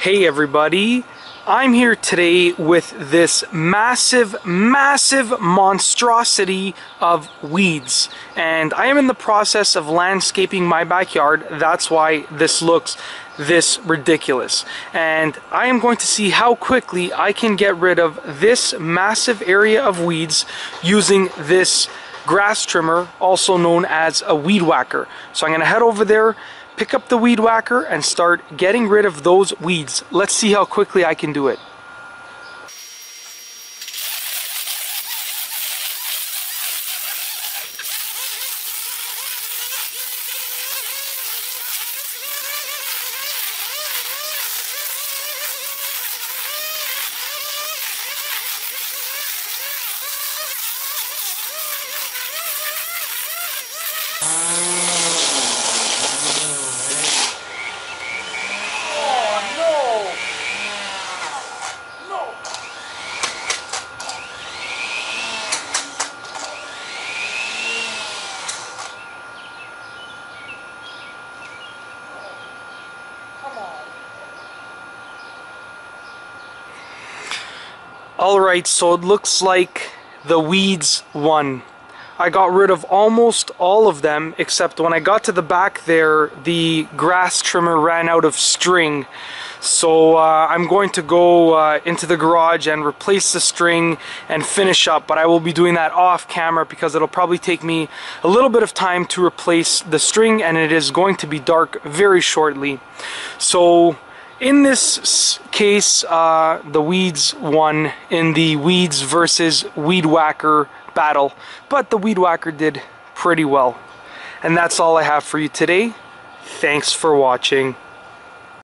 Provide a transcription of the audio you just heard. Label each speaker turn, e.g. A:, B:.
A: Hey everybody, I'm here today with this massive, massive monstrosity of weeds and I am in the process of landscaping my backyard. That's why this looks this ridiculous and I am going to see how quickly I can get rid of this massive area of weeds using this grass trimmer also known as a weed whacker. So I'm going to head over there pick up the weed whacker and start getting rid of those weeds. Let's see how quickly I can do it. Alright, so it looks like the weeds won. I got rid of almost all of them, except when I got to the back there, the grass trimmer ran out of string. So uh, I'm going to go uh, into the garage and replace the string and finish up, but I will be doing that off camera because it'll probably take me a little bit of time to replace the string and it is going to be dark very shortly. So in this case, uh, the Weeds won in the Weeds versus Weed Whacker battle, but the Weed Whacker did pretty well. And that's all I have for you today. Thanks for watching.